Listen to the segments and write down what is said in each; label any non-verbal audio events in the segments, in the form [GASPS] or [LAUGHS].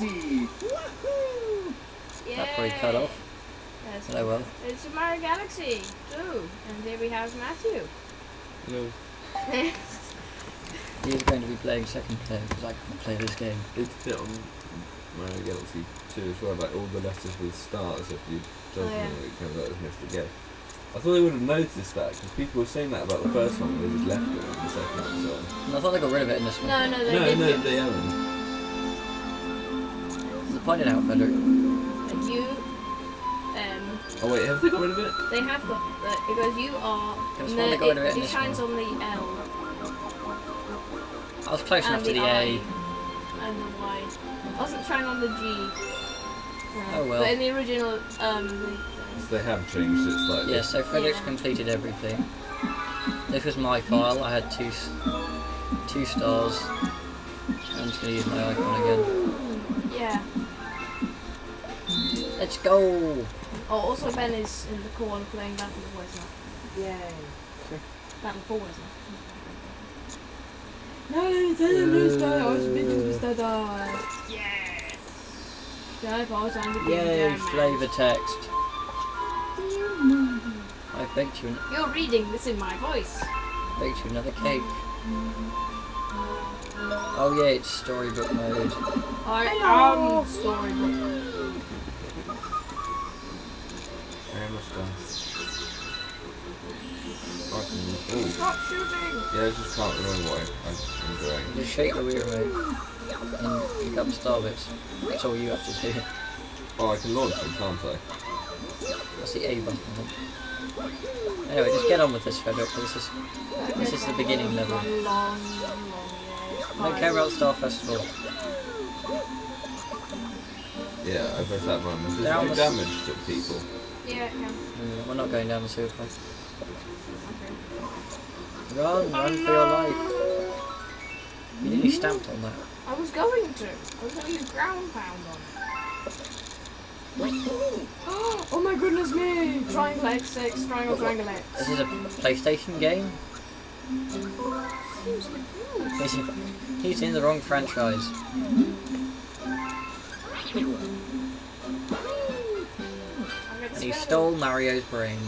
Galaxy. Woohoo! That probably cut off. Yes. Oh well. It's Mario Galaxy 2, and there we have Matthew. No. He is going to be playing second player because I can't play this game. It's did it on Mario Galaxy 2 as well, like all the letters with stars if you Oh, judge yeah. them, it comes out as Mr. Gay. I thought they would have noticed that because people were saying that about the first one, but they just left it in the second one. So. And I thought they got rid of it in this one. no, no, they No, did. no, give- they haven't. Point it out, Frederick. You, um, Oh wait, have they got rid of it? they have got uh, because you are. There was one that got rid of it it, in it this shines one. on the L I was close enough and to the the I A. and the Y. I wasn't shine on the G. Uh, Oh, well. But in the original, um, they have changed it slightly. Yeah, so Frederick's Yeah. completed everything. This was my file. I had two two stars. I'm just gonna use my icon again. yeah. Let's go! Oh, also Ben is in the corner playing Battle of Boys now. Yay. Battle for Boys now. Uh, Yeah. Yeah, if I was on the Yay, flavor text. I baked you, an- You're reading this in my voice. baked you another cake. Oh yeah, it's storybook mode. I am storybook. Very much done. I can, ooh. Stop shooting! Yeah, I just can't remember what I, I'm doing. Just shake the wheel remote and pick up star bits. That's all you have to do. Oh, I can launch them, can't I? That's the A button. I think. Anyway, just get on with this, Frederick. This is This is the beginning level. One. I don't care about Star Festival. Yeah, I pressed that button. Does Down it do damage to people? Yeah, yeah. Mm, We're not going down the sewer pipe. Okay. Run, run for your life. You nearly stamped on that. I was going to. I was going to ground pound on it. [GASPS] oh my goodness me! Triangle X6, triangle, triangle X. This is a PlayStation game. He's in the wrong franchise. He stole Mario's brain.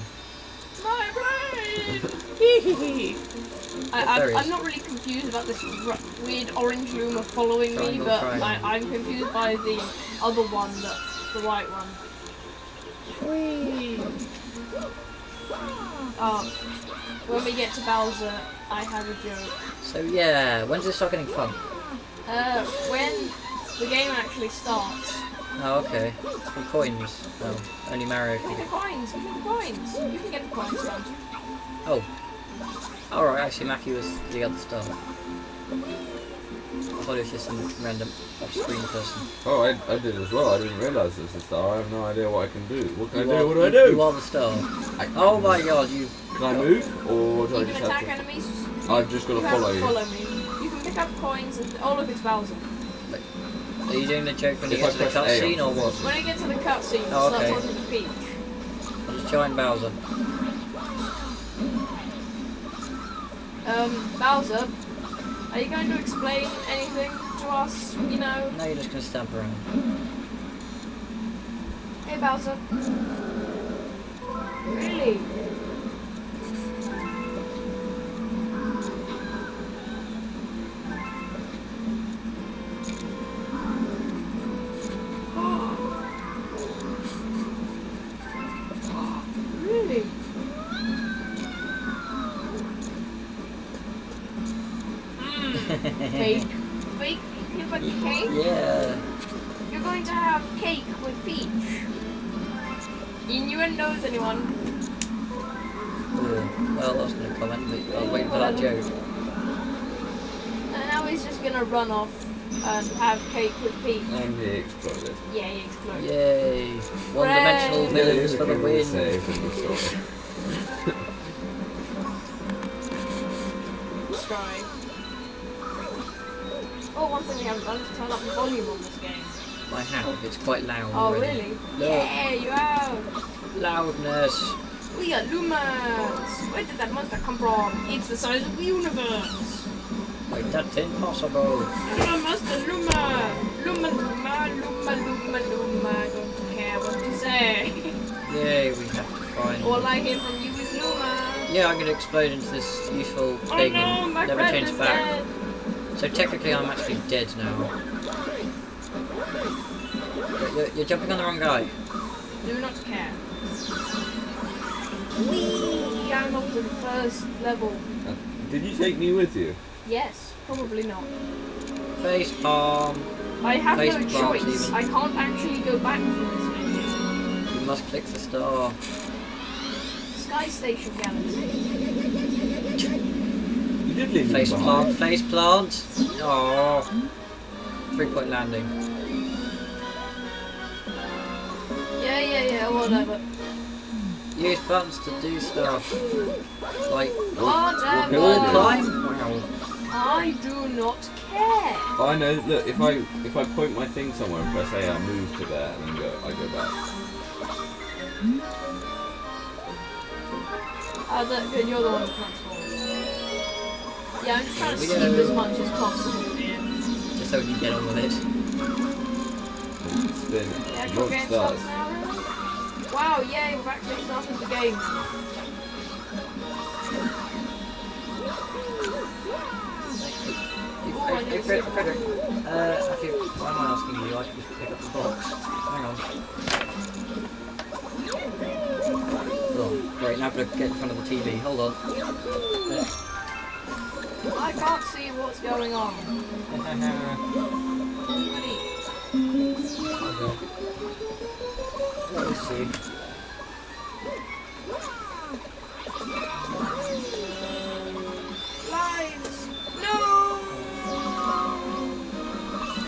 my brain! [LAUGHS] I, am. I'm not really confused about this r- weird orange Luma following me, but triangle. I, I'm confused by the other one, the, the white one. Oh, when we get to Bowser, I have a joke. So yeah, when's it start getting fun? Uh, when the game actually starts, Oh okay. The coins. Oh, only Mario can get the get. coins, get the coins. You can get the coins, can't you? Oh. Alright, actually Mackie was the other star. I thought it was just some random off-screen person. Oh, I, I did as well. I didn't realise this was a star. I have no idea what I can do. What can You I are- do? What do I do? You are the star. I- Oh my god, you. Can I move? Or do I You just can attack have to... enemies. I've just got to follow you. follow me. You can pick up coins and oh look, it's Bowser. Are you doing the joke when you If get to the press A cutscene or what? When you get to the cutscene, Oh, okay. not talking to Peach. I'll just join Bowser. Um, Bowser, are you going to explain anything to us? You know, No, you're just gonna stamp around. hey Bowser. Really? really? But cake? yeah. You're going to have cake with peach. Innuendos, anyone? Ugh. Well, I was gonna comment, but I was waiting for that joke. And now he's just gonna run off and have cake with peach. And he exploded. Yeah, he exploded. Yay! One-dimensional villains for the win. saved in. [LAUGHS] Try one thing we haven't done is turn up the volume on this game. I have, it's quite loud. Oh, already. really? Look. Yeah, you have. Loudness. We are Lumas. Where did that monster come from? It's the size of the universe. Wait, that's impossible. Luma monster, Luma. Luma, Luma, Luma, Luma, Luma. I don't care what you say. [LAUGHS] Yay, we have to find... All I hear from you is Luma. Yeah, I'm going to explode into this useful oh, thing oh, no, and never change back. Dead. So technically, I'm actually dead now. You're, you're, you're jumping on the wrong guy. Do not care. Whee! I'm up to the first level. Uh, Did you take me with you? Yes, probably not. Face palm. I have Face no choice. even. I can't actually go back from this menu. You must click the star. Sky Station Galaxy. You did leave Face plant. Face plant. Oh. Three point landing. Yeah, yeah, yeah, whatever. Use buttons to do stuff. Like Whatever. Wall climb. Wow. I do not care. Oh, I know. Look, if I if I point my thing somewhere and press A, I move to there and then go. I go back. Uh, the, good, you're the one who transforms. Yeah, I'm just trying to We sleep go. as much as possible. Just so we can get on with it. Spin. yeah Launch cool game stars. starts now. Wow, yay, we've actually started the game. Hey, Ooh, I hey, Fred- Frederick, uh, actually, why am I asking you? I can just pick up the box. Hang on. Oh, great, now I've got to get in front of the TV. Hold on. I can't see what's going on. Anybody? Let me see. Lives! No!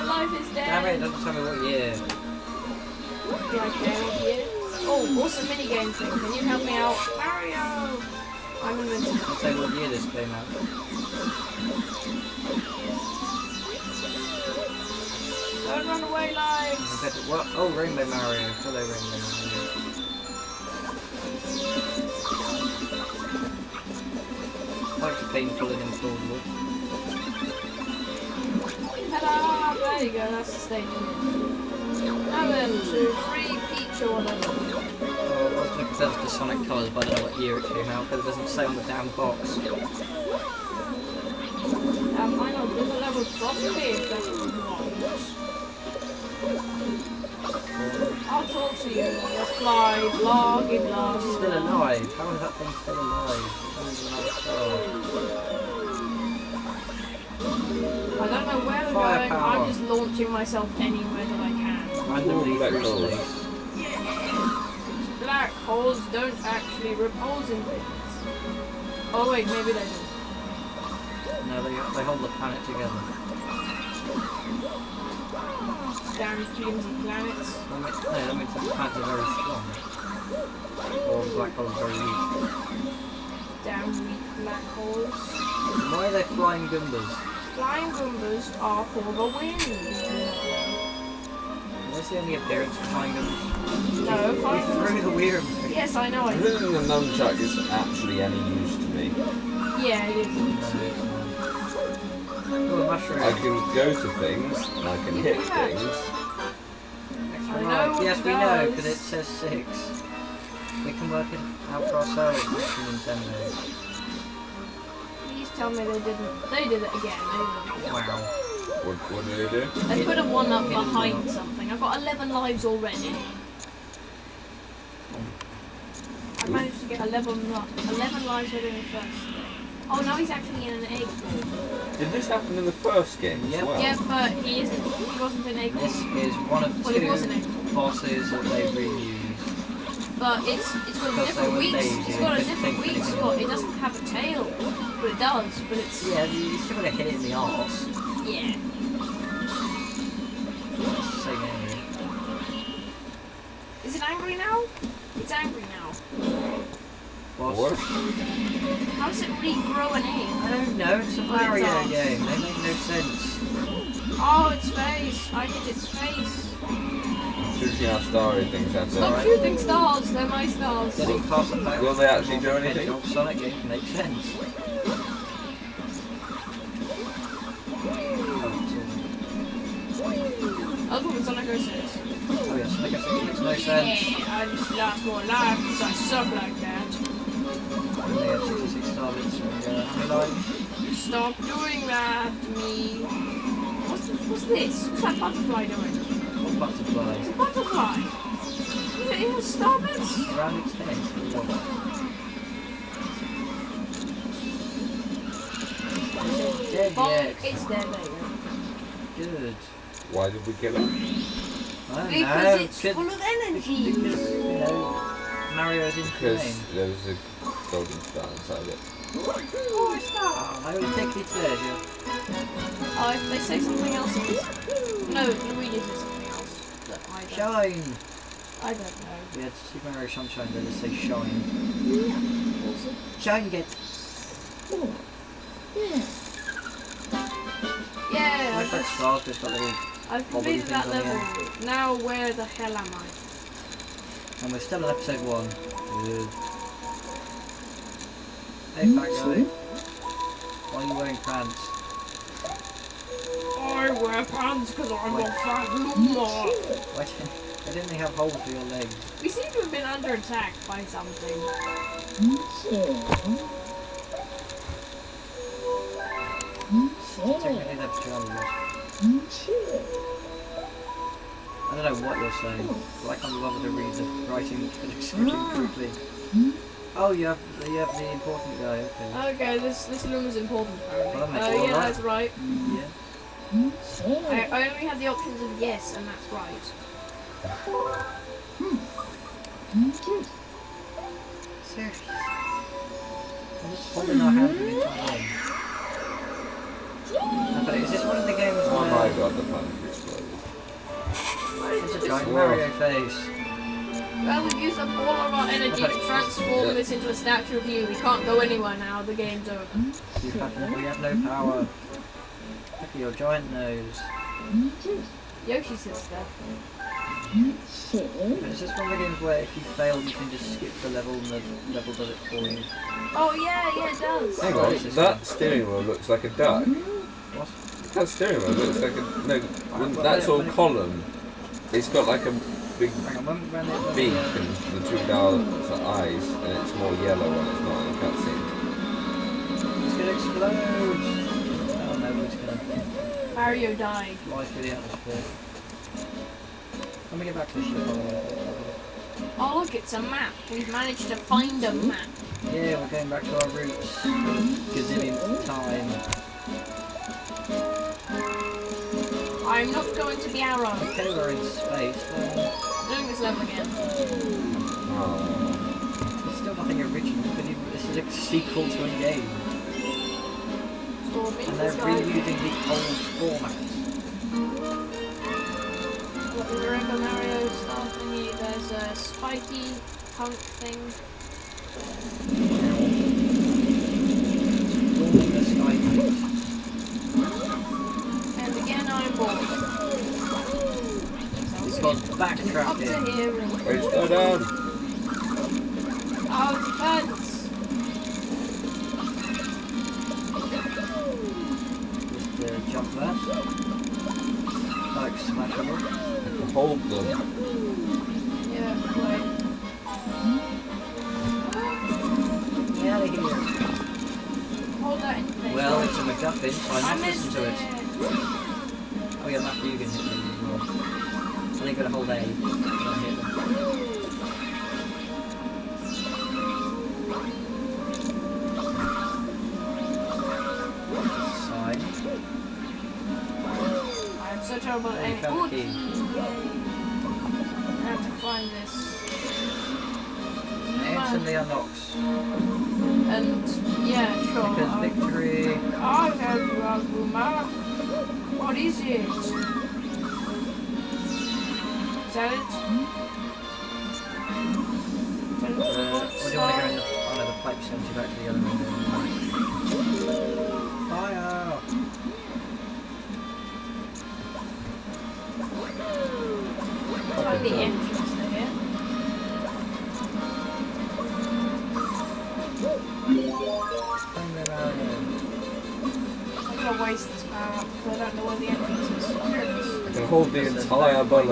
Life is dead. Damn it, it doesn't tell me what year. Do I care what year? Oh, awesome minigame thing. Can you help me out? Mario! I'm invincible. Doesn't say what year this came out. Don't run away! I What? Oh, Rainbow Mario. Hello, Rainbow Mario. Quite painful and implausible. There you go, that's the stage. Now then, to free Peach or whatever. I was going to present the Sonic colours, but I don't know what year it came out because it doesn't say on the damn box. Now find out the level properly that's what. I'll talk to you. Let's fly, blah, blah, blah. It's still alive. How is that thing still alive? It's only another star. I don't know where we're going. I'm just launching myself anywhere that I can. Randomly Black through holes. space. Black holes don't actually repose in things. Oh wait, maybe they do. No, they, they hold the planet together. Damn flimsy planets. That means, no, that means the planets are very strong. Or black holes are very weak. Damn weak black holes. Why are they flying Goombas? Flying Goombas are for the wind. If you do not know. Where's the only appearance of flying Goombas? No, We flying threw Goombas. the weird. Yes, I know. I I don't think the nunchuck is actually any use to me. Yeah, it is. Oh, a mushroom. I can go to things and I can hit Yeah. things. Extra I know what Yes, it we know, because it says six. We can work it out for ourselves, Mr. Nintendo. Please tell me they didn't. They did it again. They did it again. Wow. What, what do they do? Let's put a one up behind something. I've got 11 lives already. I managed to get 11, li- 11 lives within the first thing. Oh, now he's actually in an egg ball. Did this happen in the first game as Yep. well? Yeah, but he isn't. He wasn't an egg ball. This is one of Well, it was an egg two bosses that they reused. But it's it's got a different were weak. lazy It's got a different think weak spot. It it. doesn't have a tail, but it does. But it's Yeah, you still gotta hit it in the arse. Yeah. Same area. Is it angry now? It's angry now. Boss. What? How does it regrow an egg? I don't know, it's a Oh, Mario arse. game. They make no sense. Oh, its face. I hit its face. Shooting out starry things happen. Stop Alright. shooting stars. They're my stars. Getting past the fact Will they actually do anything? Hedgehog Sonic game makes sense. Other 06. it's all- oh Mario. Sonic FX makes no sense. Yeah, I just lost more life because I suck like that. Only have 66 star and uh, how? Stop doing that to me. What's, what's this? What's that butterfly doing? What butterflies? It's a butterfly. Is it even star? Around its head. Dead yet. it's dead, go. Good. Why did we kill it? Because know. it's Could- full of energy. Because, you know, Mario's in Because there was a golden star inside it. Oh, it's that. Oh, I already take it there, yeah. Oh, if they say something else, it's... No, Luigi says something else. That I don't, Shine! I don't know. Yeah, had Super Mario Sunshine, they just say shine. Also, Shine get! yeah, Yeah. I've, like just, stars, but it's got little. I've wobbly completed that things on level. Now, where the hell am I? And we're still on episode one. Good. Hey, hmm? fat guy. Why are you wearing pants? I wear pants because I'm Wait. a fat hmm? lumber. Why didn't, why didn't they have holes for your legs? We seem to have been under attack by something. Technically, that's German. I don't know what you're saying, but I can't bother to read the writing the description correctly. Oh, you have you have the important guy. Okay. Okay, this this room is important apparently. Well, that uh, yeah, right. that's right. Yeah. I, I only had the options of yes, and that's right. Hmm. Hmm, Seriously. I'm just holding our hands the entire game. No, but is this one of the games Oh my god, the planet exploded. It's a giant Mario face? Well, we've used up all of our energy to transform this into a statue of you. We can't go anywhere now. The game's over. You have, we have no power. Look at your giant nose. Yoshi sister. But is this one of the games where if you fail you can just skip the level and the level does it for you? Oh yeah, yeah, it does. Hang on, is that steering wheel looks like a duck. What? That steering wheel looks like a no. That's all column, it's got like a big Hang on, when, when it was, beak and the two dots are eyes, and it's more yellow when it's not in the cutscene. It's gonna explode! Oh no, it's gonna Mario died. fly through the atmosphere. Let me get back to the ship. Oh look, it's a map. We've managed to find a map. Yeah, we're going back to our roots. Gazillion time. I'm not going to be Arrow. Okay, we're in space. Well, Doing this level again. Oh. it's still nothing original. But This is a sequel to a game. And they're reusing the old format. What is the Rainbow Mario stuff thingy? There's a spiky punk thing. Building the sky base. And bored. It's called up to backtracking. Wait, slow down. oh defense. Just uh, jump there. Like smashable. I can hold them. Yeah. Get out of here. Hold that in place. Well, it's a MacGuffin, so I must listen to it. Yeah, Matthew, you can hit them as well. I think gotta hold A. them. Sign. I'm so terrible at aiming. found Ooh, the key. key. I have to find this. Instantly unlocks. And yeah, sure. Because victory. I have Aguma. What is it? Is that it? Uh, or do you want to go in the, oh no, the pipe sends you back to the other room. Fire! Like the entrance there. Bring them out in. I'm gonna waste this power up because I don't know where the entrance is. Here. I can hold the entire bullet.